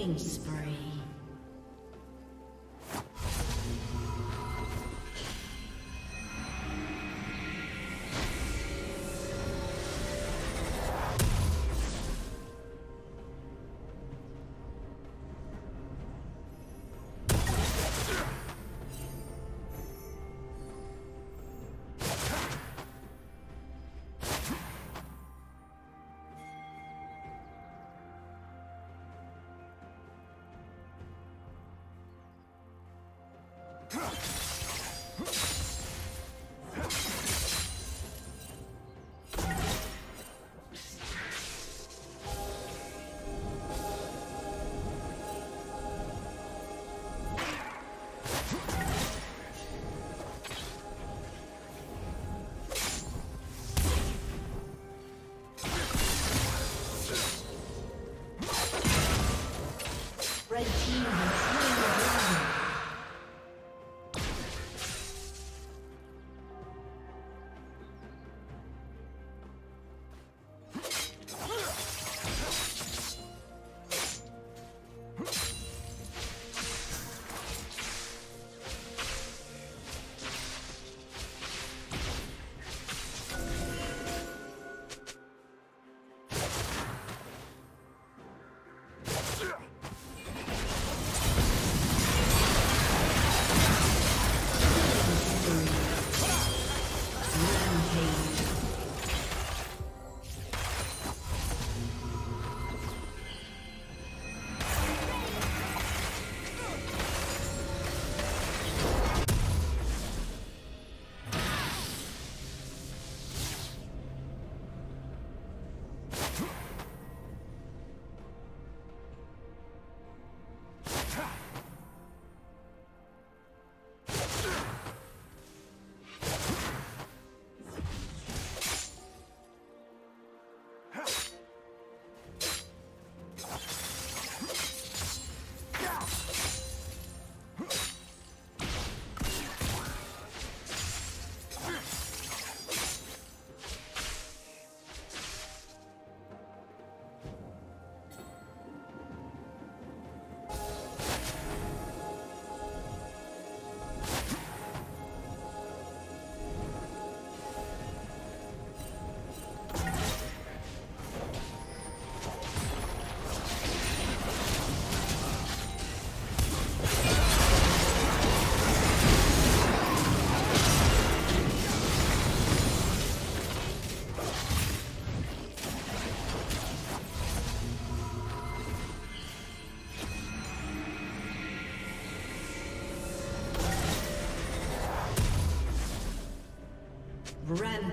Killing spree.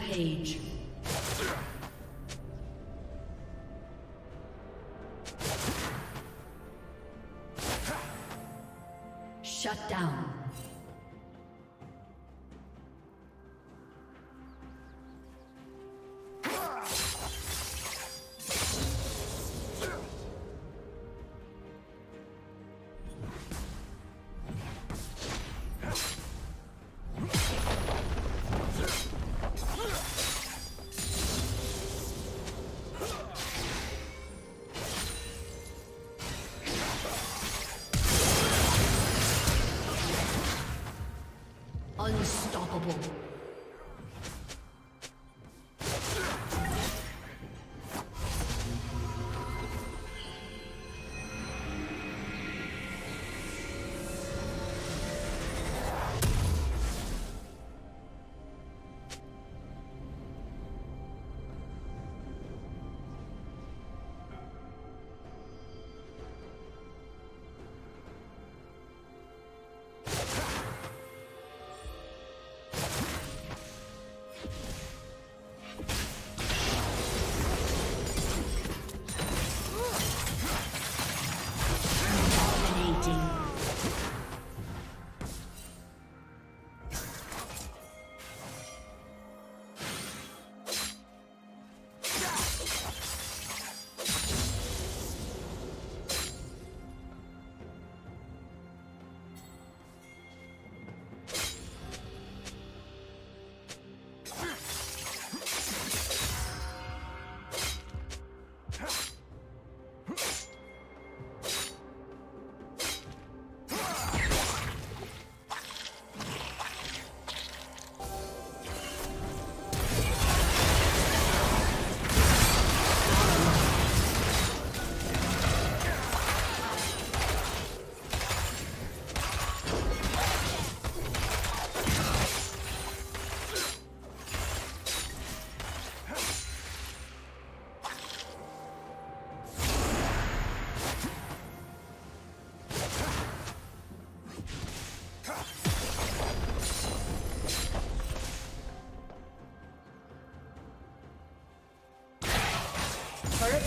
Rampage.